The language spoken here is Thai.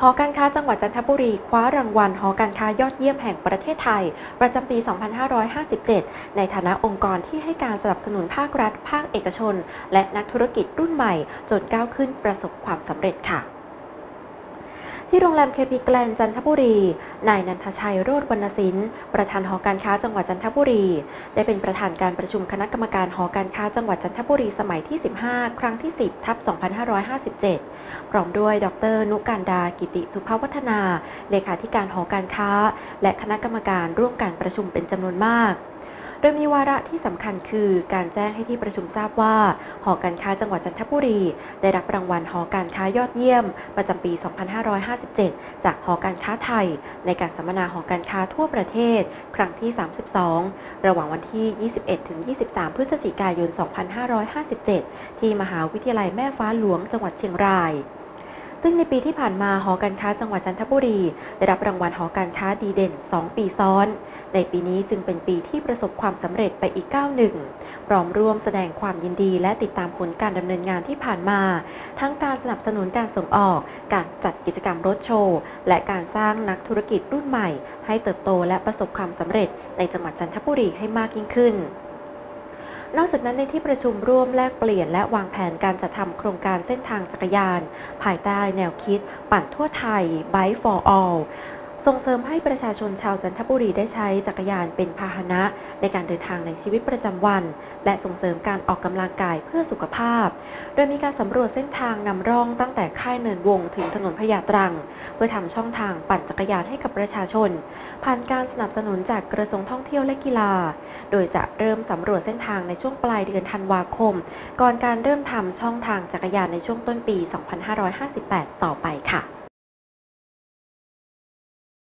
หอการค้าจังหวัดจันทบุรีคว้ารางวัลหอการค้ายอดเยี่ยมแห่งประเทศไทย ประจำปี 2557 ในฐานะองค์กรที่ให้การสนับสนุนภาครัฐ ภาคเอกชน และนักธุรกิจรุ่นใหม่ จนก้าวขึ้นประสบความสำเร็จค่ะ ที่โรงแรมเคพีแกลนจันทบุรี นายนันทชัยโรธวรรณศิลป์ประธานหอการค้าจังหวัดจันทบุรี ได้เป็นประธานการประชุมคณะกรรมการหอการค้าจังหวัดจันทบุรีสมัยที่ 15 ครั้งที่ 10ทับ2557 พร้อมด้วยดร นุการดา กิติสุภวัฒนา เลขาธิการหอการค้า และคณะกรรมการร่วมการประชุมเป็นจำนวนมาก โดยมีวาระที่สำคัญคือการแจ้งให้ที่ประชุมทราบว่า หอการค้าจังหวัดจันทบุรี ได้รับรางวัลหอการค้ายอดเยี่ยม ประจำปี 2557 จากหอการค้าไทย ในการสัมมนาหอการค้าทั่วประเทศ ครั้งที่ 32 ระหว่างวันที่ 21-23 พฤศจิกายน 2557 ที่มหาวิทยาลัยแม่ฟ้าหลวงจังหวัดเชียงราย ซึ่งในปีที่ผ่านมาหอการค้าจังหวัดจันทบุรี ได้รับรางวัลหอการค้าดีเด่น 2 ปีซ้อน ในปีนี้จึงเป็นปีที่ประสบความสำเร็จไปอีกก้าวหนึ่งพร้อมร่วมแสดงความยินดีและติดตามผลการดำเนินงานที่ผ่านมา ทั้งการสนับสนุนการส่งออก การจัดกิจกรรมรถโชว์ และการสร้างนักธุรกิจรุ่นใหม่ ให้เติบโตและประสบความสำเร็จในจังหวัดจันทบุรีให้มากยิ่งขึ้น นอกจากนั้นในที่ประชุมร่วมแลกเปลี่ยนและวางแผนการจัดทำโครงการเส้นทางจักรยาน ภายใต้แนวคิด ปั่นทั่วไทย Bike for All ส่งเสริมให้ประชาชนชาวจันทบุรีได้ใช้จักรยานเป็นพาหนะ ในการเดินทางในชีวิตประจำวัน และส่งเสริมการออกกำลังกายเพื่อสุขภาพ โดยมีการสำรวจเส้นทางนำร่องตั้งแต่ค่ายเนินวงถึงถนนพญาตรัง เพื่อทำช่องทางปั่นจักรยานให้กับประชาชน ผ่านการสนับสนุนจากกระทรวงท่องเที่ยวและกีฬา โดยจะเริ่มสำรวจเส้นทางในช่วงปลายเดือนธันวาคม ก่อนการเริ่มทำช่องทางจักรยานในช่วงต้นปี 2558 ต่อไปค่ะ